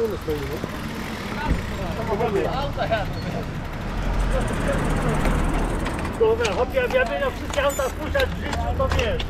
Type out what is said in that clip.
Ile my stoimy? Dobra, chłopie, jak ja będę wszystkie auta spuszczać w życiu, to wiesz.